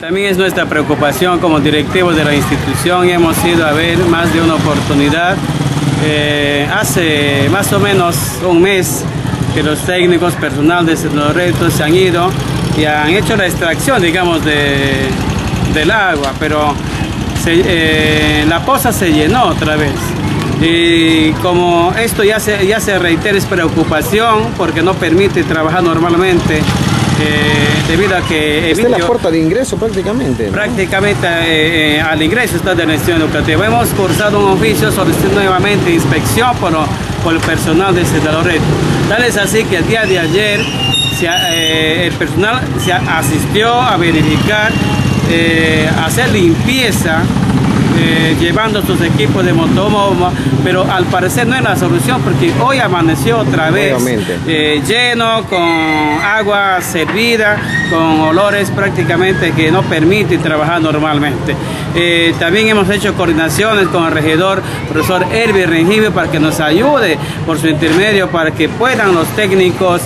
También es nuestra preocupación como directivos de la institución hemos ido a ver más de una oportunidad. Eh, hace más o menos un mes que los técnicos, personal de Loreto se han ido y han hecho la extracción, digamos, de, del agua, pero eh, la poza se llenó otra vez. Y como esto ya se, ya se reitera es preocupación porque no permite trabajar normalmente eh, debido a que... Esta es la puerta de ingreso prácticamente. Prácticamente eh, al ingreso está de la institución educativa. Hemos cursado un oficio solicitando nuevamente inspección por, por el personal de Loreto. Tal es así que el día de ayer el personal se asistió a verificar, a hacer limpieza eh, llevando sus equipos de motomoma, pero al parecer no es la solución porque hoy amaneció otra vez eh, lleno, con agua servida, con olores prácticamente que no permiten trabajar normalmente. Eh, también hemos hecho coordinaciones con el regidor, profesor Elvi Rengive, para que nos ayude por su intermedio, para que puedan los técnicos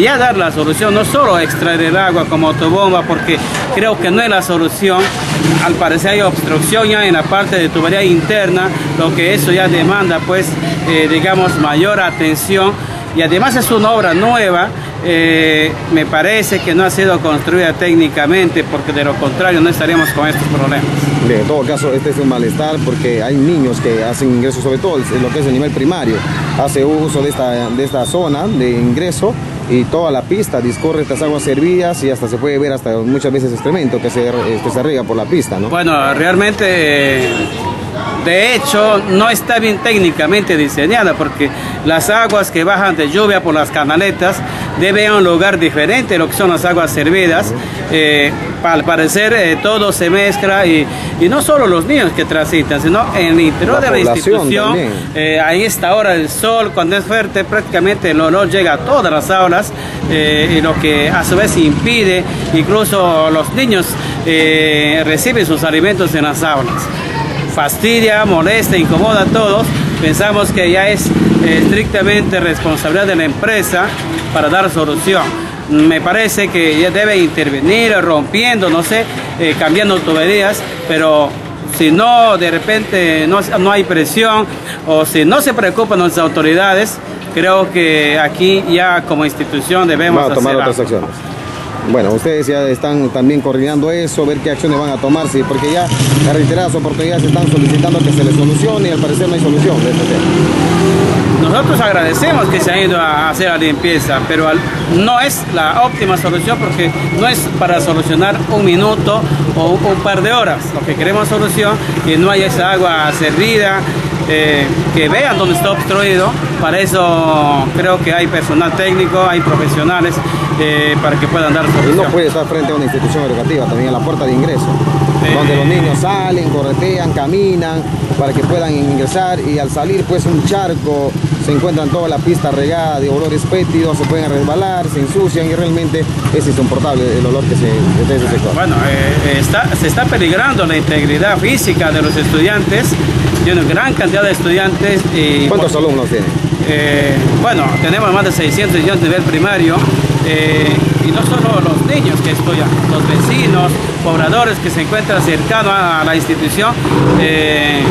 ya dar la solución, no solo extraer el agua como autobomba, porque creo que no es la solución. Al parecer hay obstrucción ya en la parte de tubería interna, lo que eso ya demanda pues eh, digamos mayor atención y además es una obra nueva, eh, me parece que no ha sido construida técnicamente porque de lo contrario no estaríamos con estos problemas. en todo caso este es un malestar porque hay niños que hacen ingreso sobre todo en lo que es el nivel primario, hace uso de esta, de esta zona de ingreso y toda la pista discurre estas aguas servidas y hasta se puede ver hasta muchas veces excremento que se, este, se riega por la pista, ¿no? Bueno, realmente... De hecho, no está bien técnicamente diseñada porque las aguas que bajan de lluvia por las canaletas deben a un lugar diferente lo que son las aguas servidas. Eh, al parecer eh, todo se mezcla y, no solo los niños que transitan, sino en el interior de la institución, eh, ahí está ahora el sol, cuando es fuerte prácticamente el olor llega a todas las aulas y lo que a su vez impide incluso los niños reciben sus alimentos en las aulas fastidia, molesta, incomoda a todos, pensamos que ya es eh, estrictamente responsabilidad de la empresa para dar solución. Me parece que ya debe intervenir rompiendo, no sé, eh, cambiando tuberías, pero si no, de repente no, no hay presión o si no se preocupan nuestras autoridades, creo que aquí ya como institución debemos tomar otras acciones. Bueno, ustedes ya están también coordinando eso, ver qué acciones van a tomarse, porque ya en reiteradas oportunidades están solicitando que se les solucione y al parecer no hay solución de este tema. Nosotros agradecemos que se han ido a hacer la limpieza, pero no es la óptima solución porque no es para solucionar un minuto o un par de horas. Lo que queremos solución que no haya esa agua servida, eh, que vean dónde está obstruido. Para eso creo que hay personal técnico, hay profesionales eh, para que puedan dar solución. Y no puede estar frente a una institución educativa, también a la puerta de ingreso, donde los niños salen, corretean, caminan, para que puedan ingresar y al salir pues un charco, se encuentran toda la pista regada de olores fétidos, se pueden resbalar, se ensucian y realmente es insoportable el olor que se desde ese sector. Bueno, eh, se está peligrando la integridad física de los estudiantes tiene una gran cantidad de estudiantes. Y, ¿Cuántos alumnos tiene? Eh, bueno, tenemos más de 600 estudiantes a nivel primario. Eh, y no solo los niños que estudian, los vecinos, pobladores que se encuentran cercanos a la institución, eh,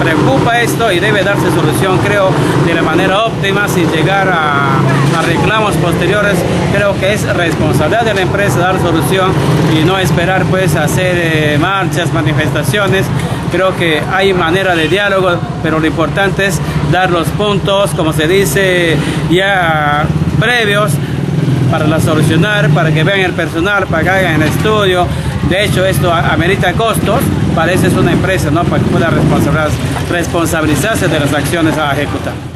preocupa esto y debe darse solución, creo, de la manera óptima sin llegar a, reclamos posteriores. Creo que es responsabilidad de la empresa dar solución y no esperar pues hacer marchas, manifestaciones creo que hay manera de diálogo, pero lo importante es dar los puntos, como se dice, ya previos para la solucionar, para que vean el personal, para que hagan el estudio. De hecho, esto amerita costos, para eso es una empresa, ¿no? para que pueda responsabilizarse de las acciones a ejecutar.